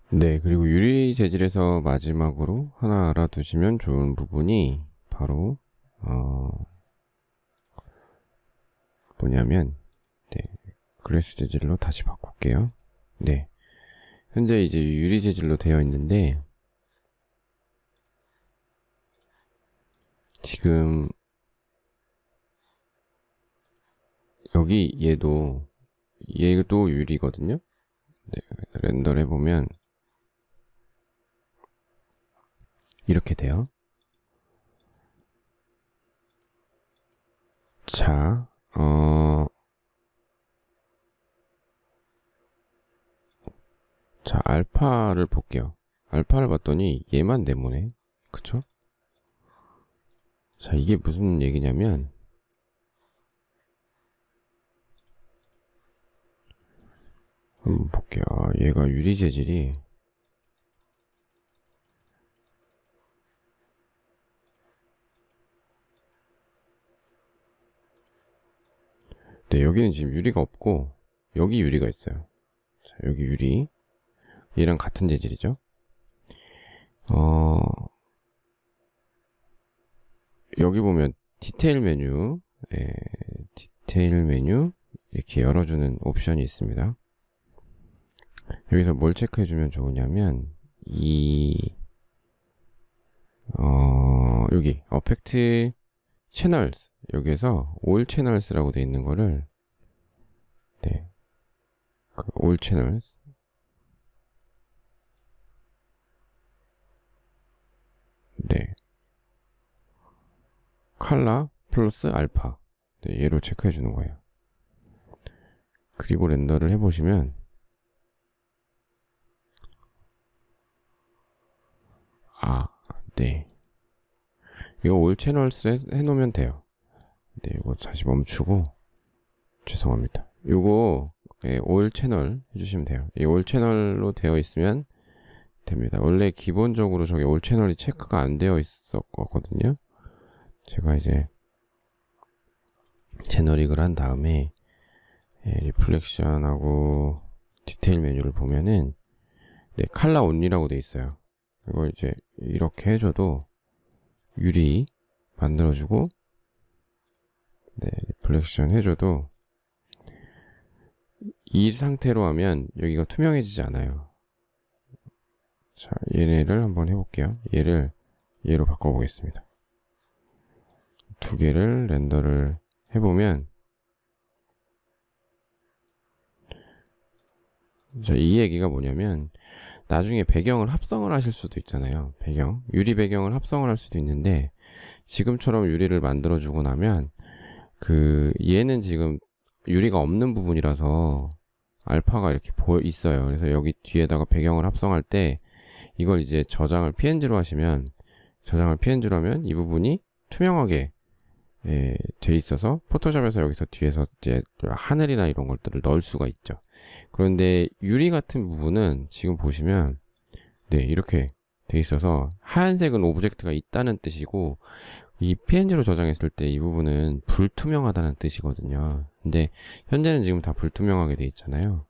네, 그리고 유리 재질에서 마지막으로 하나 알아두시면 좋은 부분이 바로 어, 뭐냐면 네, glass 재질로 다시 바꿀게요. 네, 현재 이제 유리 재질로 되어 있는데 지금 여기 얘도 얘도 유리거든요. 네, 렌더를 해보면 이렇게 돼요. 자, 어, 자, 알파를 볼게요. 알파를 봤더니 얘만 네모네. 그쵸? 자, 이게 무슨 얘기냐면, 한번 볼게요. 아, 얘가 유리 재질이 네, 여기는 지금 유리가 없고 여기 유리가 있어요. 자, 여기 유리. 얘랑 같은 재질이죠. 어, 여기 보면 디테일 메뉴, 예, 디테일 메뉴 이렇게 열어주는 옵션이 있습니다. 여기서 뭘 체크해 주면 좋으냐면 이 어, 여기 어펙트 채널 여기에서 올 채널스라고 되어 있는 거를 네. 그올 채널 네. 칼라 플러스 알파 네, 얘로 체크해 주는 거예요. 그리고 렌더를 해보시면 아, 네. 이거 올 채널스 해놓으면 돼요. 네, 이거 다시 멈추고 죄송합니다. 이거 예, 올 채널 해주시면 돼요. 이 올 채널로 되어 있으면 됩니다. 원래 기본적으로 저게 올 채널이 체크가 안 되어 있었거든요. 제가 이제 채널링을 한 다음에 예, 리플렉션하고 디테일 메뉴를 보면은 네, 칼라 온리라고 되어 있어요. 이걸 이제 이렇게 해줘도 유리 만들어주고 네, reflection 해줘도 이 상태로 하면 여기가 투명해지지 않아요. 자, 얘네를 한번 해볼게요. 얘를 얘로 바꿔보겠습니다. 두 개를 render를 해보면 자, 이 얘기가 뭐냐면 나중에 배경을 합성을 하실 수도 있잖아요. 배경, 유리 배경을 합성을 할 수도 있는데 지금처럼 유리를 만들어 주고 나면 그 얘는 지금 유리가 없는 부분이라서 알파가 이렇게 보여 있어요. 그래서 여기 뒤에다가 배경을 합성할 때 이걸 이제 저장을 PNG로 하시면 저장을 PNG로 하면 이 부분이 투명하게 예, 돼 있어서 포토샵에서 여기서 뒤에서 이제 하늘이나 이런 것들을 넣을 수가 있죠. 그런데 유리 같은 부분은 지금 보시면 네 이렇게 돼 있어서 하얀색은 object가 있다는 뜻이고 이 PNG로 저장했을 때 이 부분은 불투명하다는 뜻이거든요. 근데 현재는 지금 다 불투명하게 돼 있잖아요.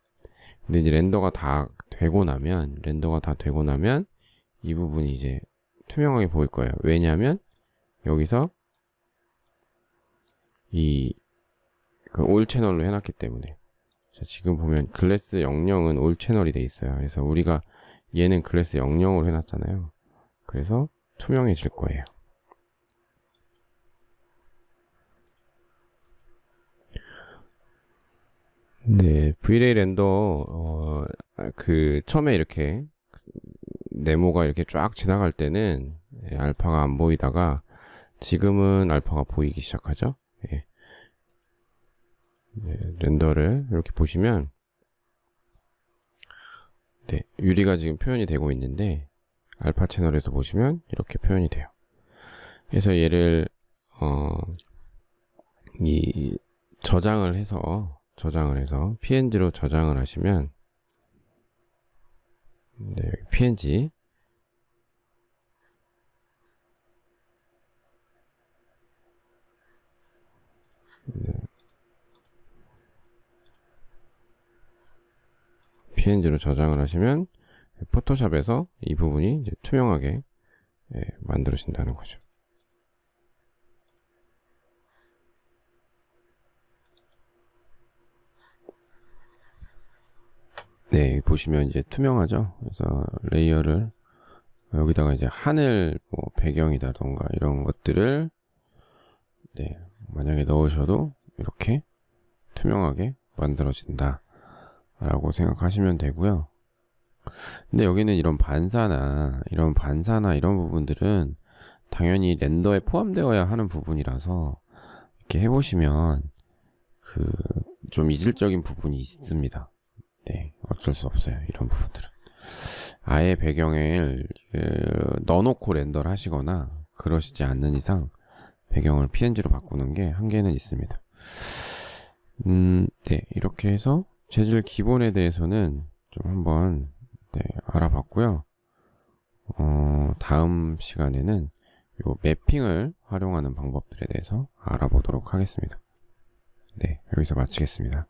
근데 이제 render가 다 되고 나면 render가 다 되고 나면 이 부분이 이제 투명하게 보일 거예요. 왜냐하면 여기서 이올 그 채널로 해놨기 때문에 자, 지금 보면 클래스 00은 올 채널이 돼 있어요. 그래서 우리가 얘는 클래스 00으로 해놨잖아요. 그래서 투명해질 거예요. 네, V-Ray 렌더 어, 그 처음에 이렇게 네모가 이렇게 쫙 지나갈 때는 예, 알파가 안 보이다가 지금은 알파가 보이기 시작하죠. 예. 네, 렌더를 이렇게 보시면 네, 유리가 지금 표현이 되고 있는데 알파 채널에서 보시면 이렇게 표현이 돼요. 그래서 얘를 어, 이 저장을 해서 저장을 해서 png로 저장을 하시면 네, png png로 저장을 하시면 포토샵에서 이 부분이 이제 투명하게 예, 만들어진다는 거죠. 네, 보시면 이제 투명하죠. 그래서 레이어를 여기다가 이제 하늘 뭐 배경이라던가 이런 것들을 네, 만약에 넣으셔도 이렇게 투명하게 만들어진다 라고 생각하시면 되고요. 근데 여기는 이런 반사나 이런 반사나 이런 부분들은 당연히 render에 포함되어야 하는 부분이라서 이렇게 해보시면 그 좀 이질적인 부분이 있습니다. 네, 어쩔 수 없어요. 이런 부분들은. 아예 배경을 그 넣어놓고 렌더를 하시거나 그러시지 않는 이상 배경을 PNG로 바꾸는 게 한계는 있습니다. 음, 네, 이렇게 해서 재질 기본에 대해서는 좀 한번 네, 알아봤고요. 어, 다음 시간에는 요 매핑을 활용하는 방법들에 대해서 알아보도록 하겠습니다. 네, 여기서 마치겠습니다.